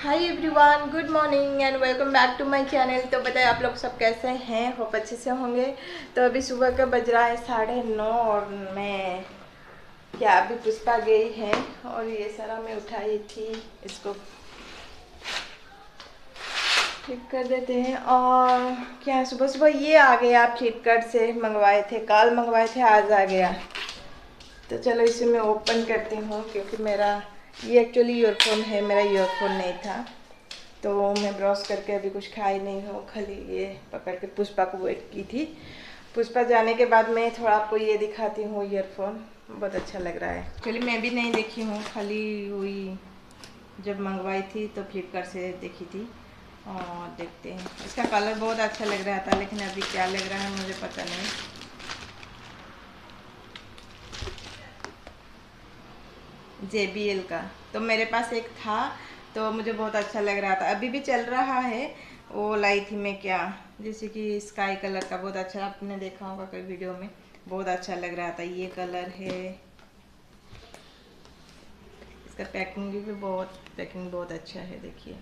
Hi everyone good morning and welcome back to my channel तो बताए आप लोग सब कैसे हैं? होप अच्छे से होंगे। तो अभी सुबह का बज रहा है साढ़े नौ और मैं क्या अभी पुष्पा गई है और ये सारा मैं उठाई थी इसको ठीक कर देते हैं। और क्या सुबह सुबह ये आ गया, आप फ्लिपकार्ट से मंगवाए थे, कल मंगवाए थे, आज आ गया। तो चलो इसे मैं ओपन करती हूँ क्योंकि मेरा ये एक्चुअली ईयरफोन है, मेरा ईयरफोन नहीं था। तो मैं ब्रश करके अभी कुछ खाई नहीं हूँ, खाली ये पकड़ के पुष्पा को वेट की थी। पुष्पा जाने के बाद मैं थोड़ा आपको ये दिखाती हूँ ईयरफोन बहुत अच्छा लग रहा है। एक्चुअली मैं भी नहीं देखी हूँ, खाली हुई जब मंगवाई थी तो फ्लिपकार्ट से देखी थी। और देखते हैं। इसका कलर बहुत अच्छा लग रहा था, लेकिन अभी क्या लग रहा है मुझे पता नहीं। JBL का। तो मेरे पास एक था तो मुझे बहुत अच्छा लग रहा था। अभी भी चल रहा है, वो लाई थी मैं क्या, जैसे कि स्काई कलर का बहुत अच्छा आपने देखा होगा कई वीडियो में, बहुत अच्छा लग रहा था। ये कलर है। इसका पैकिंग भी बहुत, पैकिंग बहुत अच्छा है, देखिए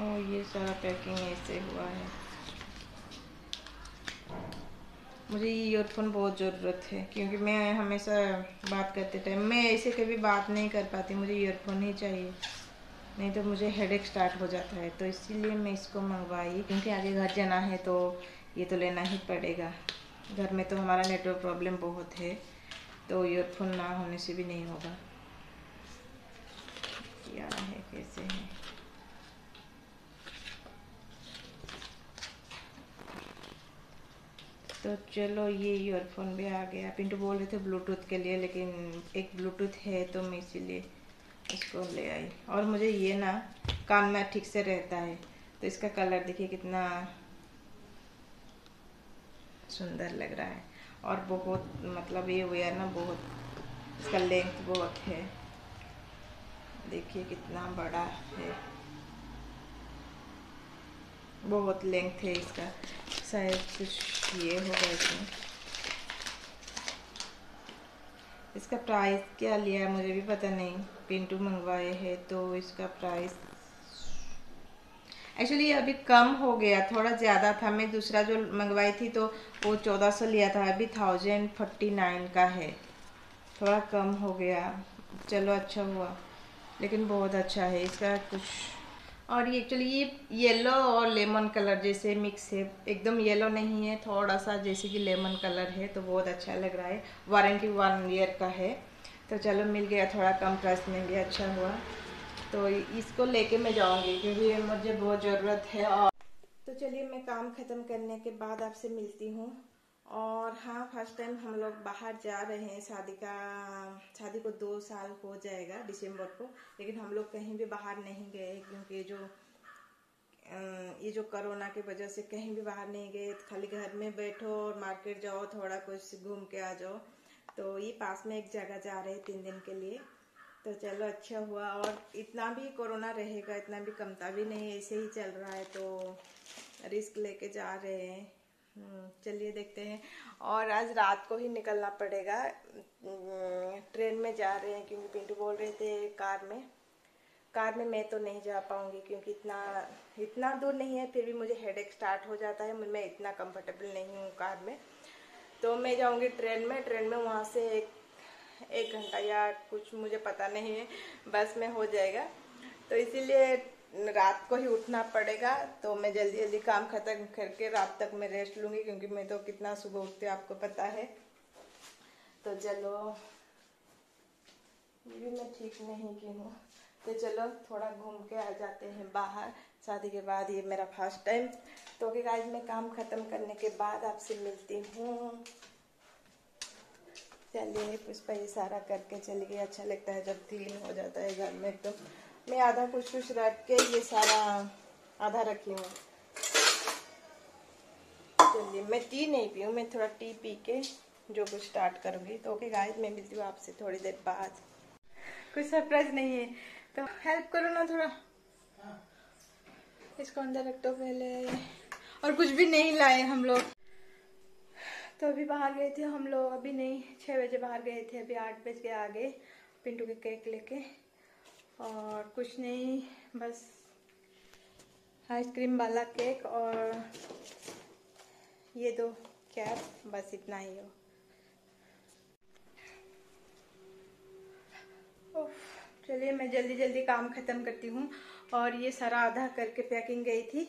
और ये सारा पैकिंग ऐसे हुआ है। मुझे ये ईयरफोन बहुत ज़रूरत है, क्योंकि मैं हमेशा बात करते टाइम मैं ऐसे कभी बात नहीं कर पाती, मुझे ईयरफोन ही चाहिए। नहीं तो मुझे हेडेक स्टार्ट हो जाता है तो इसीलिए मैं इसको मंगवाई, क्योंकि आगे घर जाना है तो ये तो लेना ही पड़ेगा। घर में तो हमारा नेटवर्क प्रॉब्लम बहुत है तो ईयरफोन ना होने से भी नहीं होगा। क्या है, कैसे है? तो चलो ये ईयरफोन भी आ गया। पिंटू बोल रहे थे ब्लूटूथ के लिए, लेकिन एक ब्लूटूथ है तो मैं इसीलिए इसको ले आई। और मुझे ये ना, कान में ठीक से रहता है। तो इसका कलर देखिए कितना सुंदर लग रहा है। और बहुत मतलब ये वेयर ना बहुत, इसका लेंथ बहुत है। देखिए कितना बड़ा है। बहुत लेंथ है इसका। शायद कुछ ये होगा इसमें। इसका प्राइस क्या लिया है मुझे भी पता नहीं। पिंटू मंगवाए हैं तो इसका प्राइस एक्चुअली अभी कम हो गया, थोड़ा ज़्यादा था। मैं दूसरा जो मंगवाई थी तो वो चौदह सौ लिया था, अभी थाउज़ेंड फोर्टी नाइन का है। थोड़ा कम हो गया। चलो अच्छा हुआ, लेकिन बहुत अच्छा है। इसका कुछ और ये एक्चुअली ये येलो और लेमन कलर जैसे मिक्स है। एकदम येलो नहीं है थोड़ा सा जैसे कि लेमन कलर है तो बहुत अच्छा लग रहा है। वारंटी वन ईयर का है। तो चलो मिल गया, थोड़ा कम प्राइस में भी अच्छा हुआ। तो इसको लेके मैं जाऊँगी, क्योंकि मुझे बहुत ज़रूरत है और तो चलिए मैं काम ख़त्म करने के बाद आपसे मिलती हूँ। और हाँ फ़र्स्ट टाइम हम लोग बाहर जा रहे हैं, शादी का, शादी को दो साल हो जाएगा दिसंबर को, लेकिन हम लोग कहीं भी बाहर नहीं गए क्योंकि जो ये जो कोरोना की वजह से कहीं भी बाहर नहीं गए, खाली घर में बैठो और मार्केट जाओ, थोड़ा कुछ घूम के आ जाओ। तो ये पास में एक जगह जा रहे हैं तीन दिन के लिए। तो चलो अच्छा हुआ। और इतना भी कोरोना रहेगा, इतना भी कमता भी नहीं, ऐसे ही चल रहा है तो रिस्क लेके जा रहे हैं। चलिए देखते हैं। और आज रात को ही निकलना पड़ेगा। हम्म, ट्रेन में जा रहे हैं क्योंकि पिंटू बोल रहे थे कार में। कार में मैं तो नहीं जा पाऊँगी क्योंकि इतना इतना दूर नहीं है फिर भी मुझे हेडेक स्टार्ट हो जाता है। मैं इतना कंफर्टेबल नहीं हूँ कार में। तो मैं जाऊँगी ट्रेन में। ट्रेन में वहाँ से एक एक घंटा या कुछ मुझे पता नहीं है। बस में हो जाएगा। तो इसीलिए रात को ही उठना पड़ेगा तो मैं जल्दी जल्दी काम खत्म करके रात तक मैं रेस्ट लूँगी, क्योंकि मैं तो कितना सुबह उठती हूँ, आपको पता है। तो चलो, ये भी मैं ठीक नहीं की हूँ। तो चलो, थोड़ा घूम के आ जाते हैं बाहर। शादी के बाद ये मेरा फ़र्स्ट टाइम तो कि आज मैं काम खत्म करने के बाद आपसे मिलती हूँ। चलिए, पुष्पा ये सारा करके चली गई। अच्छा लगता है जब क्लीन हो जाता है घर में तो। मैं आधा कुछ कुछ रख के ये सारा आधा रखी हूँ चलिए, मैं टी नहीं पी मैं थोड़ा टी पी के जो कुछ स्टार्ट करूँगी। तो ओके गाइस मैं मिलती हूँ आपसे थोड़ी देर बाद। कुछ सरप्राइज़ नहीं है। तो हेल्प करो ना थोड़ा। इसको अंदर रख दो पहले। और कुछ भी नहीं लाए हम लोग। तो अभी बाहर गए थे हम लोग। अभी नहीं छः बजे बाहर गए थे। अभी आठ बज के आ गए पिंटू के केक लेके। और कुछ नहीं, बस आइसक्रीम वाला केक और ये दो कैप, बस इतना ही हो। चलिए मैं जल्दी जल्दी काम ख़त्म करती हूँ और ये सारा आधा करके पैकिंग गई थी।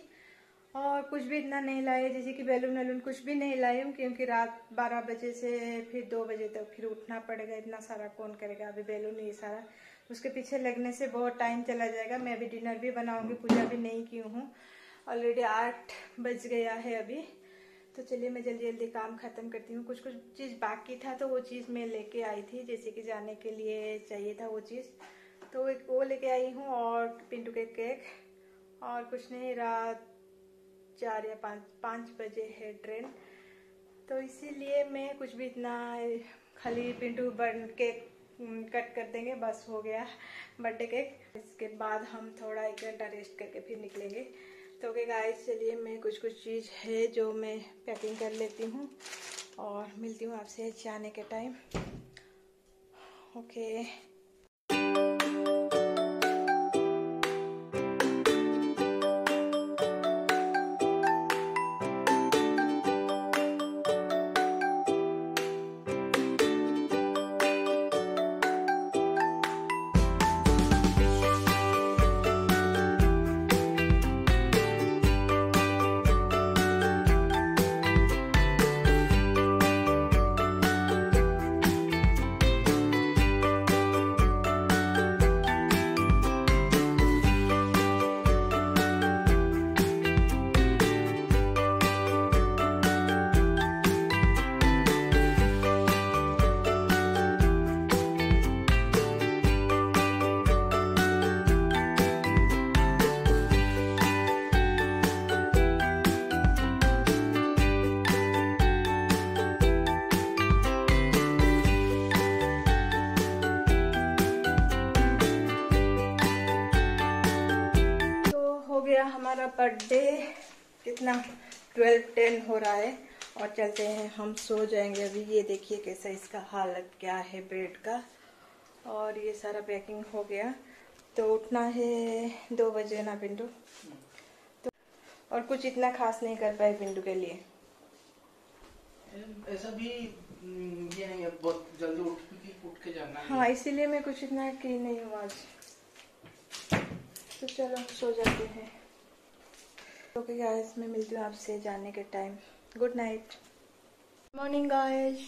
और कुछ भी इतना नहीं लाए, जैसे कि बैलून वैलून कुछ भी नहीं लाई हूँ, क्योंकि रात बारह बजे से फिर दो बजे तक तो फिर उठना पड़ेगा, इतना सारा कौन करेगा, अभी बैलून ये सारा। उसके पीछे लगने से बहुत टाइम चला जाएगा। मैं अभी डिनर भी बनाऊँगी, पूजा भी नहीं की हूँ। ऑलरेडी आठ बज गया है अभी। तो चलिए, मैं जल्दी जल्दी काम ख़त्म करती हूँ। कुछ कुछ चीज़ बाकी था तो वो चीज़ मैं लेके आई थी। जैसे कि जाने के लिए चाहिए था वो चीज़। तो वो लेके आई हूँ और पिंटू के केक। और कुछ नहीं, रात चार या पाँच पाँच बजे है ट्रेन। तो इसीलिए मैं कुछ भी इतना खाली पिंटू बन केक कट कर देंगे, बस हो गया बर्थडे केक इसके बाद हम थोड़ा एक घंटा रेस्ट करके फिर निकलेंगे। तो ओके गाइस चलिए मैं कुछ कुछ चीज़ है जो मैं पैकिंग कर लेती हूँ और मिलती हूँ आपसे जाने के टाइम ओके हमारा डे कितना? ट्वेल्व टेन हो रहा है और चलते हैं। हम सो जाएँगे अभी। ये देखिए कैसा इसका हालत क्या है बेड का। और ये सारा पैकिंग हो गया। तो उठना है दो बजे ना पिंटू? तो और कुछ इतना खास नहीं कर पाए पिंटू के लिए। ऐसा भी ये नहीं है बहुत जल्दी उठ उठ के जाना हाँ इसीलिए मैं कुछ इतना की नहीं हूँ आज। तो चलो सो जाते हैं। ओके गाइस मैं मिलती हूँ आपसे जाने के time good night morning guys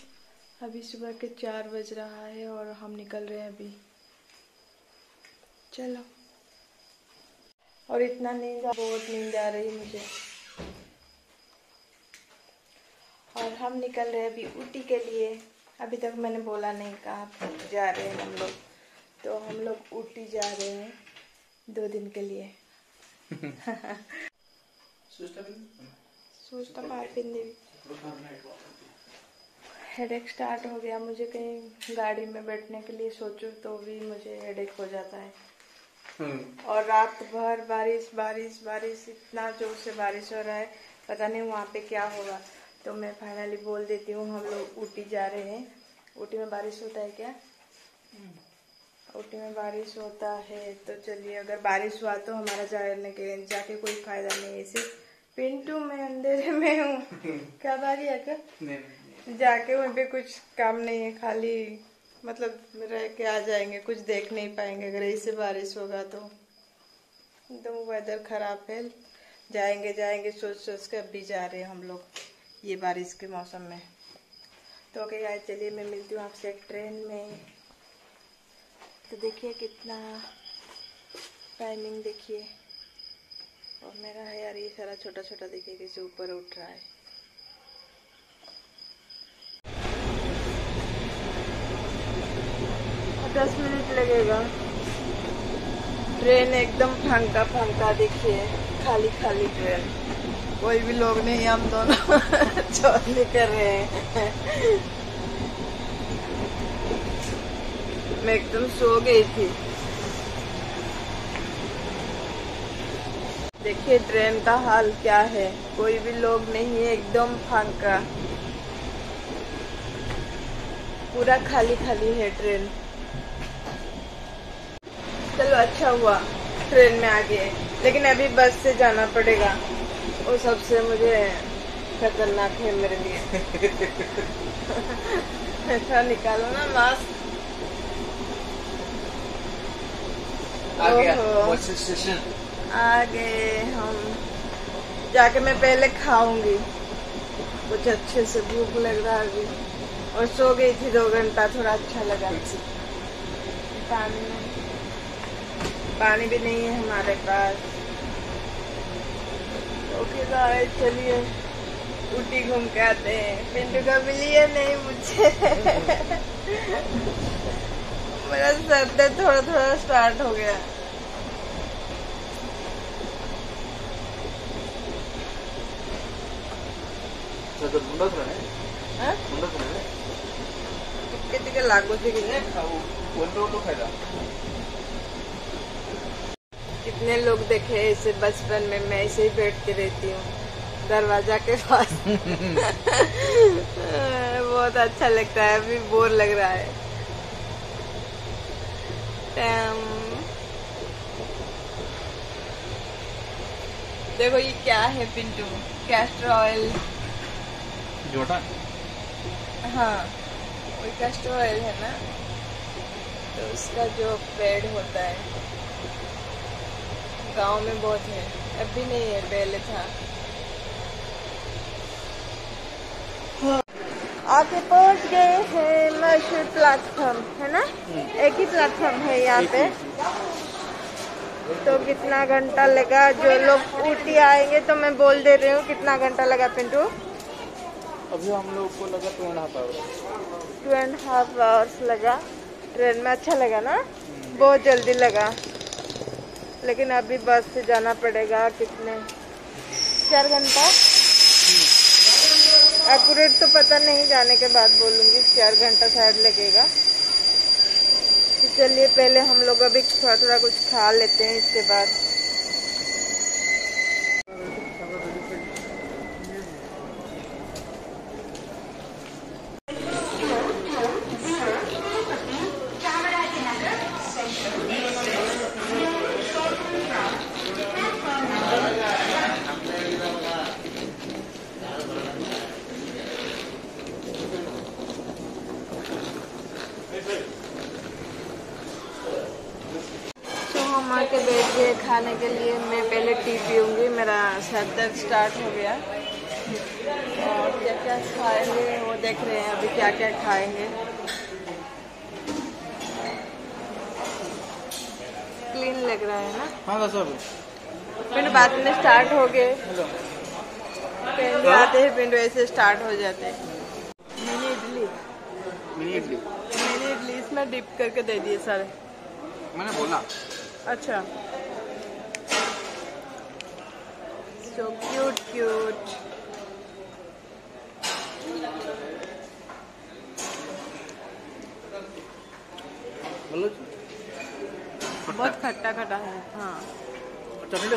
अभी सुबह के चार बज रहा है और हम निकल रहे हैं अभी. चलो. और इतना नींद बहुत नींद आ रही है मुझे. और हम निकल रहे हैं अभी ऊटी के लिए. अभी तक मैंने बोला नहीं कहा जा रहे हैं हम लोग. तो हम लोग ऊटी जा रहे हैं दो दिन के लिए. सोचता पार पिंदी हेडेक स्टार्ट हो गया। मुझे कहीं गाड़ी में बैठने के लिए सोचो तो भी मुझे हेडेक हो जाता है। हम्म। और रात भर बारिश बारिश बारिश इतना ज़ोर से बारिश हो रहा है। पता नहीं वहाँ पे क्या होगा। तो मैं फाइनली बोल देती हूँ हम लोग ऊटी जा रहे हैं। ऊटी में बारिश होता है क्या? हम्म। ऊटी में बारिश होता है तो चलिए अगर बारिश हुआ तो हमारा जाने के जाके कोई फ़ायदा नहीं है। ऐसे पिंटू मैं अंधेरे में हूँ। क्या बारी है क्या जाके वहाँ पे कुछ काम नहीं है खाली मतलब रह के आ जाएँगे कुछ देख नहीं पाएँगे। अगर ऐसे बारिश होगा तो। एकदम वेदर खराब है। जाएँगे जाएँगे सोच सोच कर अभी जा रहे हैं हम लोग ये बारिश के मौसम में। तो ओके यार चलिए मैं मिलती हूँ आपसे एक ट्रेन में। तो देखिए कितना टाइमिंग देखिए। और मेरा है यार, ये सारा छोटा छोटा देखिए कैसे ऊपर उठ रहा है। दस मिनट लगेगा। ट्रेन एकदम फंका फंका देखिए खाली खाली ट्रेन। कोई भी लोग नहीं, हम दोनों चौधरी कर रहे हैं। मैं एकदम सो गई थी। देखिए ट्रेन का हाल क्या है? कोई भी लोग नहीं है एकदम फांका। पूरा खाली खाली है ट्रेन। चलो अच्छा हुआ ट्रेन में आ गए। लेकिन अभी बस से जाना पड़ेगा। वो सबसे मुझे खतरनाक है मेरे लिए। ऐसा निकालो ना मास्क। आ गया बस स्टेशन आ गए हम जाके मैं पहले खाऊँगी। कुछ अच्छे से भूख लग रहा है और सो गई थी दो घंटा, थोड़ा अच्छा लगा। पानी पानी भी नहीं है हमारे पास। ओके गाइस चलिए। ऊटी घूम के आते हैं। पिंटू का मिलिए नहीं मुझे। मेरा सर दर्द थोड़ा थोड़ा स्टार्ट हो गया। हाँ? कितने लोग देखे इसे बचपन में मैं इसे ही बैठ के रहती हूँ दरवाज़ा के पास। बहुत अच्छा लगता है अभी बोर लग रहा है। um, देखो ये क्या है पिंटू कैस्टर ऑयल जोटा हाँ ऑयल है ना तो उसका जो पेड़ होता है गाँव में बहुत है अब भी नहीं है पहले था। आके पहुँच गए हैं मशहूर प्लेटफॉर्म है ना? एक ही प्लेटफॉर्म है यहाँ पे। तो कितना घंटा लगा? जो लोग ऊटी आएँगे तो मैं बोल दे रही हूँ कितना घंटा लगा पिंटू? अभी हम लोग को लगा two and half hour two and half hours लगा। ट्रेन में अच्छा लगा ना? बहुत जल्दी लगा। लेकिन अभी बस से जाना पड़ेगा कितने? चार घंटा? एक्यूरेट तो पता नहीं, जाने के बाद बोलूँगी चार घंटा शायद लगेगा। तो चलिए, पहले हम लोग अभी थोड़ा थोड़ा कुछ खा लेते हैं, इसके बाद तो हम आके बैठ गए खाने के लिए मैं पहले टी पीऊँगी मेरा सर दर्द स्टार्ट हो गया और क्या क्या खाएँगे वो देख रहे हैं अभी क्या क्या खाएँगे क्लीन लग रहा है ना? हाँ अभी पिंड बाद में स्टार्ट हो गए। पिंड आते हैं पिंड ऐसे स्टार्ट हो जाते हैं। Mini idli. Mini idli. Mini idli इसमें डिप करके दे दिए सारे। मैंने बोला। अच्छा। सो क्यूट क्यूट बोलो बहुत खट्टा खट्टा है हाँ। चटनी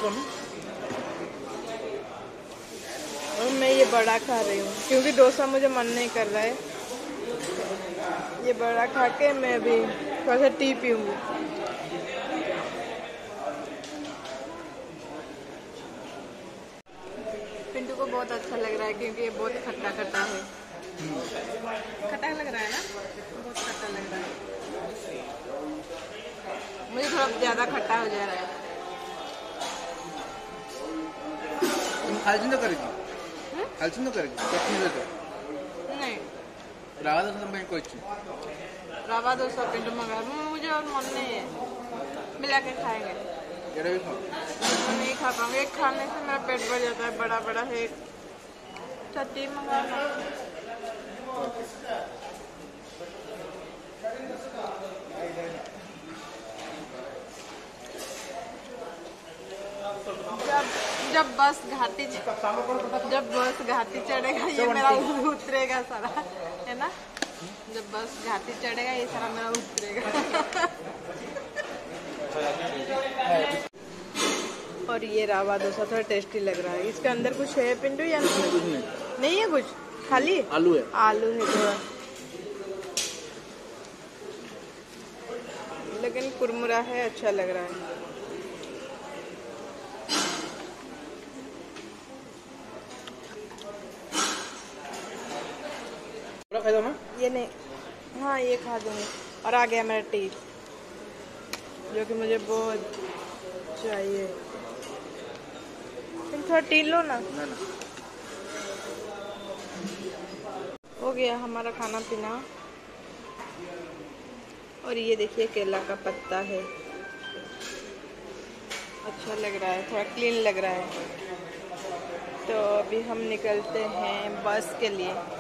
और मैं ये बड़ा खा रही हूँ क्योंकि डोसा मुझे मन नहीं कर रहा है। ये बड़ा खा के मैं अभी थोड़ा सा टी पीऊँगी। पिंटू को बहुत अच्छा लग रहा है क्योंकि ये बहुत खट्टा खट्टा है। खट्टा लग रहा है ना? बहुत खट्टा लग रहा है। मुझे थोड़ा ज़्यादा खट्टा हो जा रहा है। तुम खालचिंद करेगी? खालचिंद करेगी? चटनी दे दो नहीं। रावा दस तुम कोई अच्छी रवा डोसा पिंटू मंगा मुझे और मन नहीं है। मिला के खाएँगे। भी खाओ नहीं खा पाऊँगी। एक खाने से मेरा पेट भर जाता है बड़ा बड़ा है चटनी मंगाना जब जब बस घाटी जब बस घाटी चढ़ेगा ये मेरा उतरेगा सारा है ना? जब बस घाटी चढ़ेगा ये सारा मेरा उतरेगा। और ये रावा डोसा थोड़ा टेस्टी लग रहा है। इसके अंदर कुछ है पिंटू या नहीं? कुछ नहीं। नहीं है कुछ? खाली? आलू है। आलू है थोड़ा लेकिन कुरमुरा है अच्छा लग रहा है। खाई दो ना ये नहीं। हाँ ये खा दूँगी। और आ गया मेरा टी जो कि मुझे बहुत चाहिए। तुम थोड़ा टी लो ना। ना ना। हो गया हमारा खाना पीना। और ये देखिए केला का पत्ता है। अच्छा लग रहा है थोड़ा क्लीन लग रहा है। तो अभी हम निकलते हैं बस के लिए।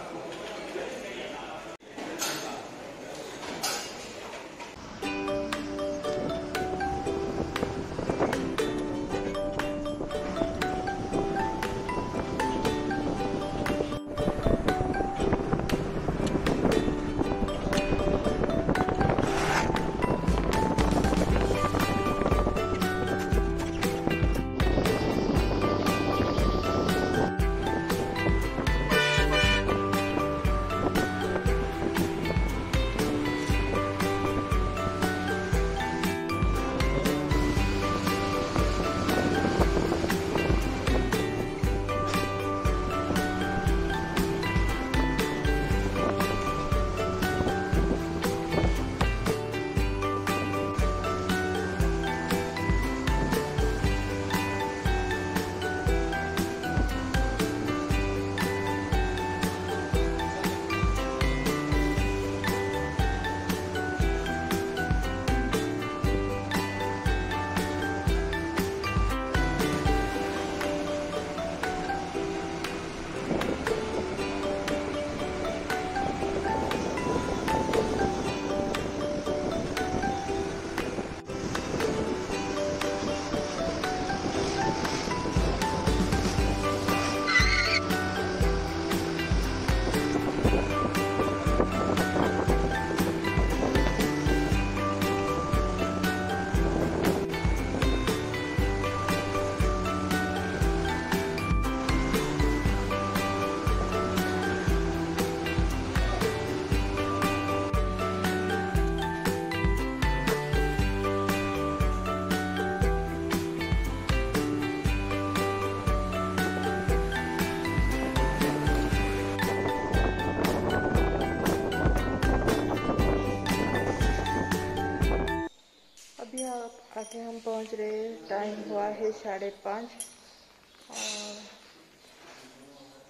टाइम हुआ है साढ़े पाँच।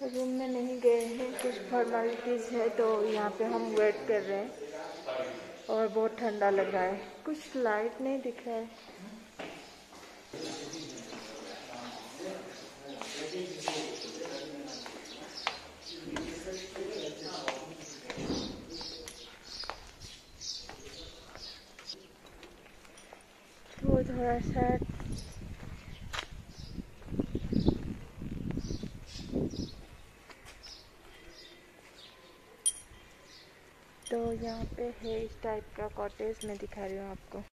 और रूम में नहीं गए हैं, कुछ फॉर्मेलिटीज़ है तो यहाँ पे हम वेट कर रहे हैं। और बहुत ठंडा लग रहा है। कुछ लाइट नहीं दिख रहा है। थोड़ा सा तो यहाँ पे है इस टाइप का कॉटेज, मैं दिखा रही हूँ आपको।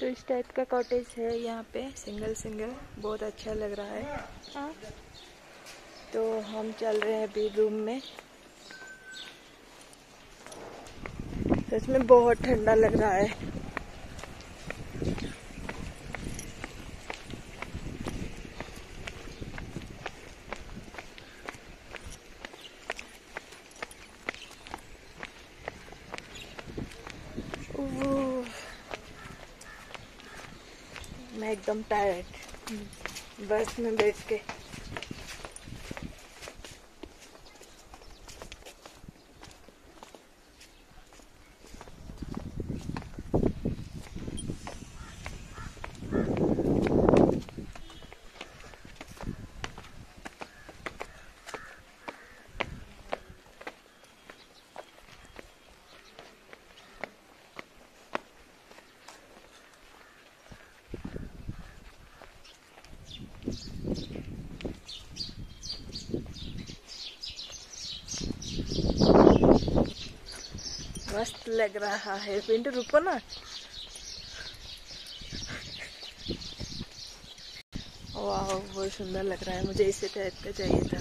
तो इस टाइप का कॉटेज है यहाँ पे, सिंगल सिंगल, बहुत अच्छा लग रहा है। हाँ। तो हम चल रहे हैं अभी रूम में। सच में बहुत ठंडा लग रहा है उह, मैं एकदम टायर्ड बस में बैठ के। मस्त लग रहा है पिंड रुको ना वाह बहुत सुंदर लग रहा है मुझे इसे टाइप का चाहिए था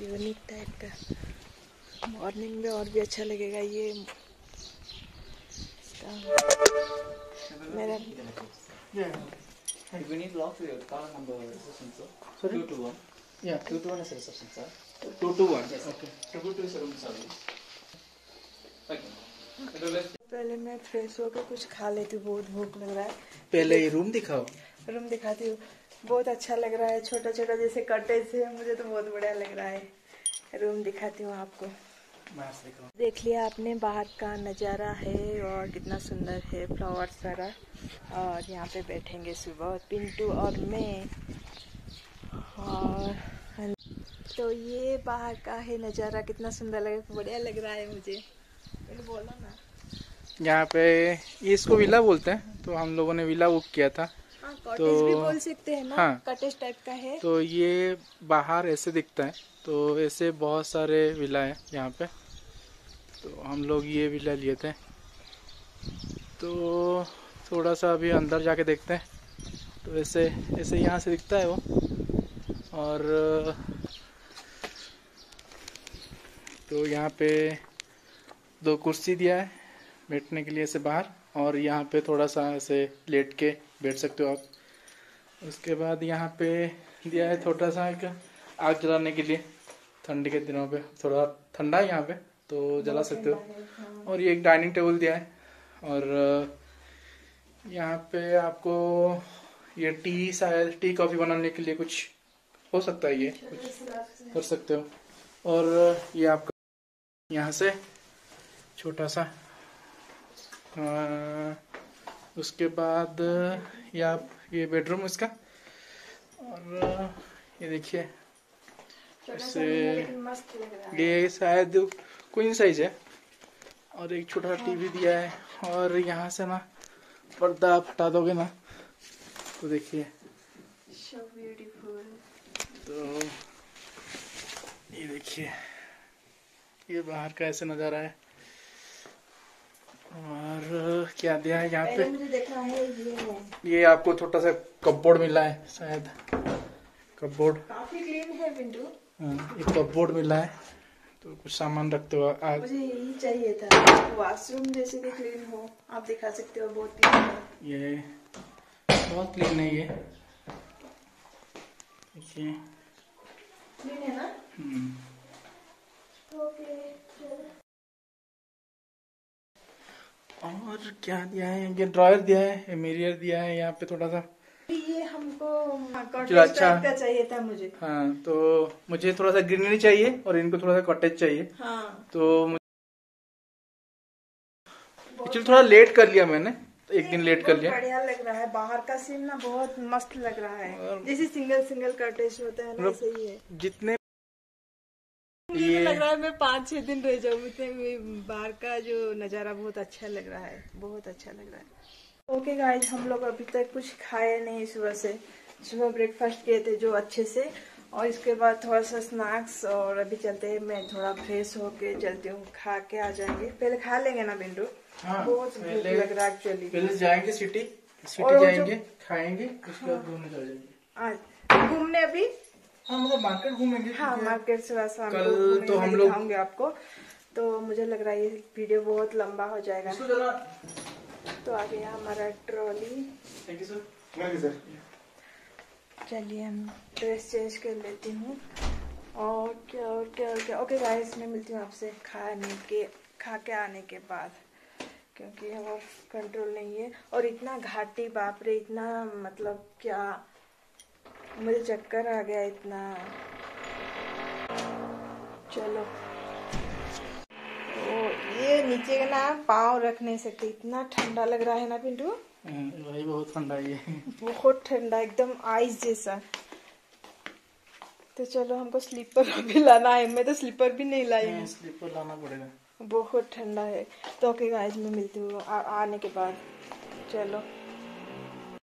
यूनिक टाइप का मॉर्निंग में और भी अच्छा लगेगा ये मेरा We need lock for your car number reception, sir. Sorry? 221. Yeah. 221 is reception, sir. 221. Yes. Okay. 222 is room service. पहले मैं फ्रेश होकर कुछ खा लेती हूँ बहुत भूख लग रहा है। पहले ये रूम दिखाओ। रूम दिखाती हूँ। बहुत अच्छा लग रहा है छोटा छोटा जैसे कटेज है मुझे तो बहुत बढ़िया लग रहा है। रूम दिखाती हूँ आपको। देख लिया आपने बाहर का नज़ारा है और कितना सुंदर है फ्लावर सारा। और यहाँ पे बैठेंगे सुबह पिंटू और मैं। और तो ये बाहर का है नज़ारा कितना सुंदर लगे बढ़िया लग रहा है मुझे। यहाँ पे ये इसको विला बोलते हैं तो हम लोगों ने विला बुक किया था। हाँ तो- भी बोल सकते हैं ना हाँ। कॉटेज टाइप का है। तो ये बाहर ऐसे दिखता है तो ऐसे बहुत सारे विला है यहाँ पे। तो हम लोग ये विला लिए थे। तो थोड़ा सा अभी अंदर जाके देखते हैं। तो ऐसे ऐसे यहाँ से दिखता है वो। और तो यहाँ पे दो कुर्सी दिया है बैठने के लिए ऐसे बाहर, और यहाँ पे थोड़ा सा ऐसे लेट के बैठ सकते हो आप। उसके बाद यहाँ पे दिया है छोटा सा एक आग जलाने के लिए, ठंडी के दिनों पे। थोड़ा ठंडा है यहाँ पे तो जला सकते हो। और ये एक डाइनिंग टेबल दिया है, और यहाँ पे आपको ये टी, शायद टी कॉफ़ी बनाने के लिए कुछ हो सकता है ये, कुछ कर सकते हो। और ये आपका यहाँ से छोटा सा। उसके बाद ये आप ये बेडरूम इसका। और ये देखिए ऐसे है। ये शायद क्वीन साइज़ है। और एक छोटा टीवी दिया है। और यहाँ से ना पर्दा आप हटा दोगे ना तो देखिए। तो ये देखिए ये बाहर का ऐसे नज़ारा है और क्या दिया है यहाँ पे? देखा है ये ये आपको छोटा सा कपबोर्ड मिला है शायद। कपबोर्ड। काफ़ी क्लीन है बिंदु हाँ, एक कपबोर्ड मिला है तो कुछ सामान रखते हो। आज मुझे यही चाहिए था वॉशरूम जैसे भी क्लीन हो आप दिखा सकते हो बहुत क्लीन ये बहुत क्लीन है ये। देखिए। क्लीन है ना? हम्म, ओके और क्या दिया है? ये ड्रॉयर दिया है मिरर दिया है यहाँ पे थोड़ा सा। ये हमको चलो, अच्छा। का चाहिए था मुझे। हाँ तो मुझे थोड़ा सा ग्रीनरी चाहिए और इनको थोड़ा सा कॉटेज चाहिए। हाँ। तो मुझे एक्चुअली थोड़ा लेट कर लिया मैंने। तो एक दिन लेट कर लिया। बढ़िया लग रहा है बाहर का सीन ना बहुत मस्त लग रहा है। जैसे सिंगल सिंगल कॉटेज होता है ना मतलब- ऐसे ही है। जितने मुझे ये- तो लग रहा है मैं पाँच छह दिन रह जाऊँ इतने बाहर का जो नज़ारा बहुत अच्छा लग रहा है बहुत अच्छा लग रहा है। ओके गाइज़ हम लोग अभी तक कुछ खाए नहीं सुबह से। सुबह ब्रेकफास्ट किए थे जो अच्छे से और इसके बाद थोड़ा सा स्नैक्स और अभी चलते हैं मैं थोड़ा फ्रेश होके चलती हूँ खा के आ जाएँगे। पहले खा लेंगे ना बिंदु? हाँ, बहुत भूख लग रहा है एक्चुअली पहले जाएँगे सिटी सिटी जाएँगे खाएँगे उसके बाद घूमने चले जाएँगे। आज घूमने अभी? हाँ मतलब मार्केट घूमेंगे हाँ मार्केट से वैसा शाम कल तो हम लोग- दिखाऊँगे आपको। तो मुझे लग रहा है ये वीडियो बहुत लंबा हो जाएगा। इसको जरा तो आ गया हमारा trolley thank you sir thank you sir चलिए हम ड्रेस चेंज कर लेती हूँ। और क्या और क्या और क्या। ओके गाइस मैं मिलती हूँ आपसे खाने के खा के आने के बाद क्योंकि और कंट्रोल नहीं है। और इतना घाटी बाप रे इतना मतलब क्या मुझे चक्कर आ गया इतना। चलो। ओ ये नीचे का ना पाँव रख नहीं सकते इतना ठंडा लग रहा है ना पिंटू? भाई बहुत ठंडा है बहुत ठंडा एकदम आइस जैसा। तो चलो हमको स्लीपर भी लाना है। मैं तो स्लीपर भी नहीं लाई हूँ। स्लीपर लाना पड़ेगा। बहुत ठंडा है। तो ओके गाइस मैं मिलती हूँ आने के बाद। चलो।